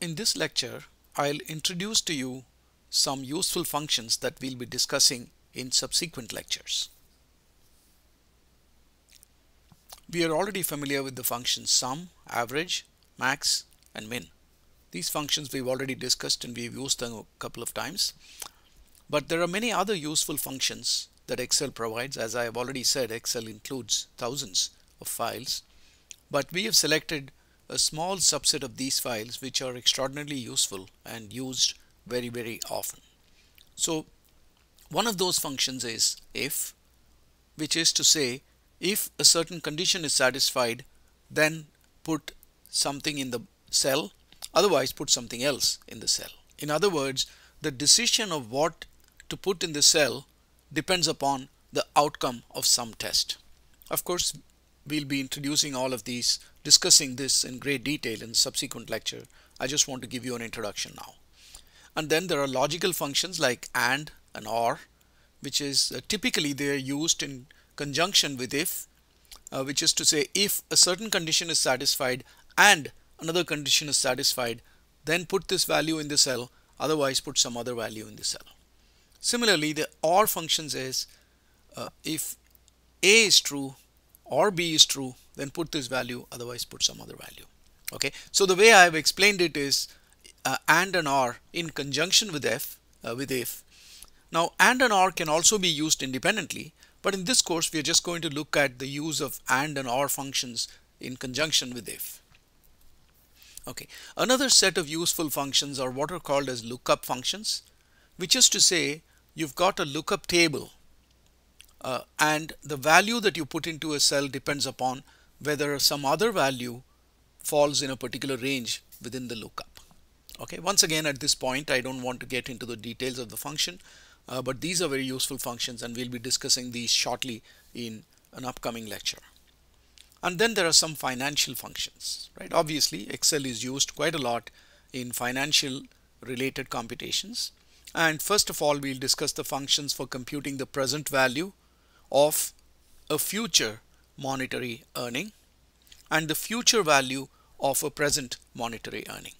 in this lecture, I'll introduce to you some useful functions that we'll be discussing in subsequent lectures. We are already familiar with the functions sum, average, max, and min. These functions we've already discussed and we've used them a couple of times. But there are many other useful functions that Excel provides. As I have already said, Excel includes thousands of files. But we have selected a small subset of these files which are extraordinarily useful and used very very often. So one of those functions is if which is to say if a certain condition is satisfied then put something in the cell otherwise put something else in the cell. In other words the decision of what to put in the cell depends upon the outcome of some test. Of course we'll be introducing all of these discussing this in great detail in subsequent lecture. I just want to give you an introduction now. And then there are logical functions like AND and OR which is uh, typically they are used in conjunction with if uh, which is to say if a certain condition is satisfied and another condition is satisfied then put this value in the cell otherwise put some other value in the cell. Similarly the OR functions is uh, if A is true or B is true then put this value otherwise put some other value. Okay? So the way I have explained it is uh, AND and OR in conjunction with F uh, with if. Now AND and OR can also be used independently but in this course we are just going to look at the use of AND and OR functions in conjunction with if. Okay? Another set of useful functions are what are called as lookup functions which is to say you've got a lookup table uh, and the value that you put into a cell depends upon whether some other value falls in a particular range within the lookup. Okay, once again at this point I don't want to get into the details of the function uh, but these are very useful functions and we'll be discussing these shortly in an upcoming lecture. And then there are some financial functions, right? Obviously Excel is used quite a lot in financial related computations and first of all we'll discuss the functions for computing the present value of a future monetary earning and the future value of a present monetary earning.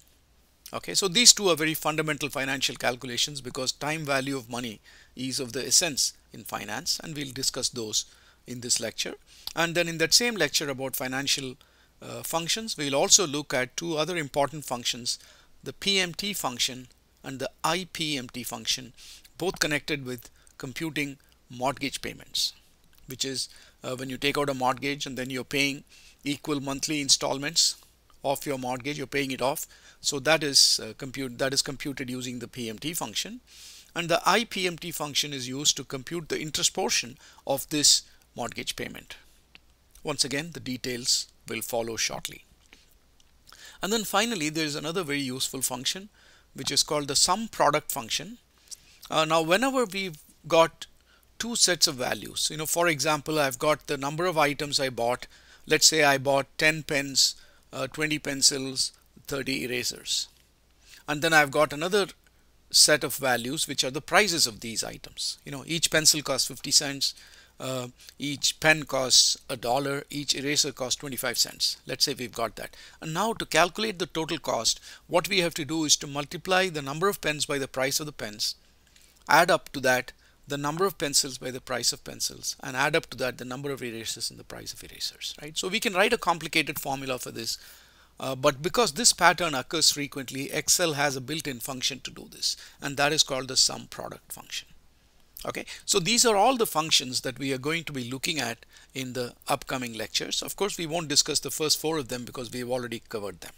Okay, so these two are very fundamental financial calculations because time value of money is of the essence in finance and we'll discuss those in this lecture. And then in that same lecture about financial uh, functions, we'll also look at two other important functions, the PMT function and the IPMT function, both connected with computing mortgage payments which is uh, when you take out a mortgage and then you're paying equal monthly installments of your mortgage you're paying it off. So that is uh, compute that is computed using the PMT function. And the IPMT function is used to compute the interest portion of this mortgage payment. Once again the details will follow shortly. And then finally there is another very useful function which is called the sum product function. Uh, now whenever we've got two sets of values. You know, for example, I've got the number of items I bought. Let's say I bought 10 pens, uh, 20 pencils, 30 erasers. And then I've got another set of values which are the prices of these items. You know, each pencil costs 50 cents, uh, each pen costs a dollar, each eraser costs 25 cents. Let's say we've got that. And now to calculate the total cost, what we have to do is to multiply the number of pens by the price of the pens, add up to that the number of pencils by the price of pencils and add up to that the number of erasers and the price of erasers right? So we can write a complicated formula for this uh, but because this pattern occurs frequently Excel has a built-in function to do this and that is called the sum product function. Okay? So these are all the functions that we are going to be looking at in the upcoming lectures. Of course we won't discuss the first four of them because we've already covered them